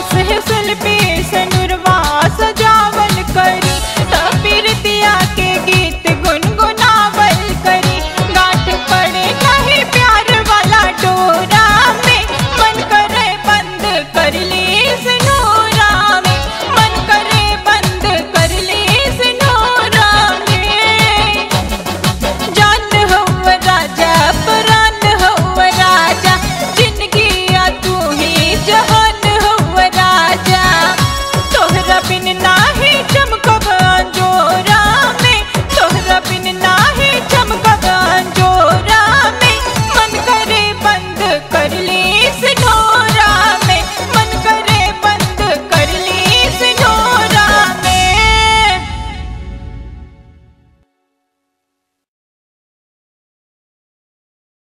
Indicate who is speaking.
Speaker 1: पास है नीचम